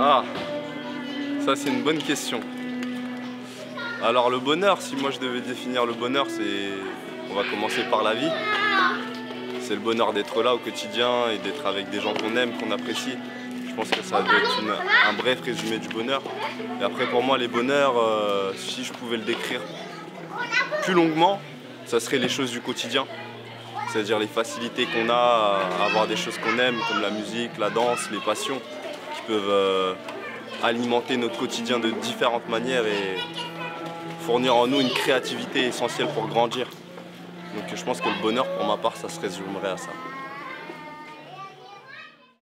Ah, ça c'est une bonne question. Alors le bonheur, si moi je devais définir le bonheur, c'est... On va commencer par la vie. C'est le bonheur d'être là au quotidien et d'être avec des gens qu'on aime, qu'on apprécie. Je pense que ça doit être un bref résumé du bonheur. Et après pour moi les bonheurs, euh, si je pouvais le décrire plus longuement, ça serait les choses du quotidien. C'est-à-dire les facilités qu'on a à avoir des choses qu'on aime, comme la musique, la danse, les passions, peuvent euh, alimenter notre quotidien de différentes manières et fournir en nous une créativité essentielle pour grandir. Donc je pense que le bonheur, pour ma part, ça se résumerait à ça.